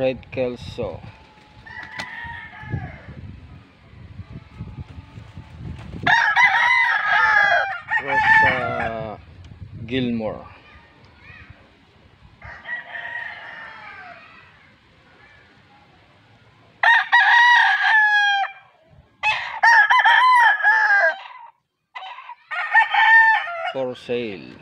Red Kelso. Rosa Gilmore. For sale.